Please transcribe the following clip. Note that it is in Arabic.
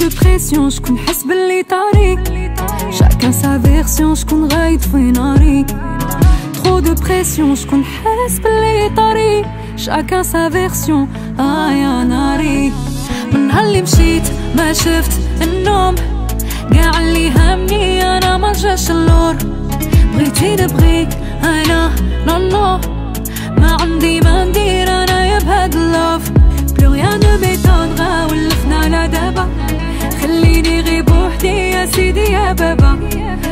دو بريسيون شكون حس باللي طاري شاكان سا فيرسيون شكون غايد في ناري ترو دو بريسيون شكون حس باللي طاري شاكان سا فيرسيون آه يا ناري من نهار اللي مشيت ما شفت النوم قاع اللي همني أنا ما جاش اللور بغيتي نبغيك أنا يا